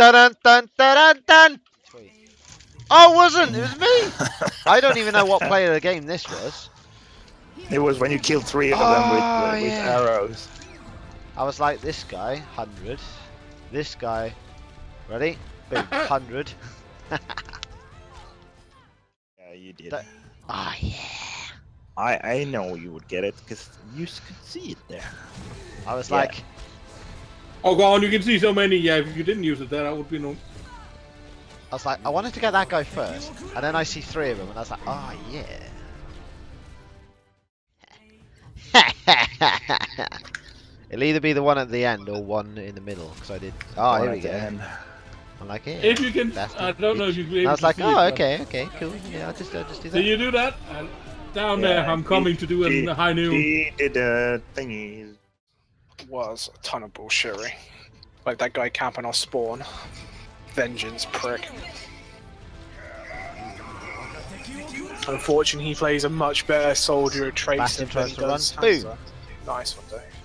dun dun dun dun. Oh, it wasn't. It was me. I don't even know what play of the game this was. It was when you killed three of them with, Oh, uh, with yeah. arrows. I was like, this guy, hundred. This guy, ready? Boom, hundred. Yeah, you did. That- Ah, yeah. I I know you would get it because you could see it there. I was Yeah. like, Oh, go on, you can see so many. Yeah, if you didn't use it there, I would be no. I was like, I wanted to get that guy first, and then I see three of them, and I was like, oh yeah. It'll either be the one at the end or one in the middle, because I did. Oh, One here we go. end. I'm like, yeah. If you can, Bastard I don't know if you can. I was like, oh, it, okay, okay, cool. Yeah, I'll just, I'll just do So that. you do that, and down there, I'm coming to do it in he- the high noon. He did a thingy. Was a ton of bullshittery. Like that guy camping our spawn. Vengeance prick. Unfortunately, he plays a much better soldier of Tracer than he does Boom. Hanzo. Nice one, triple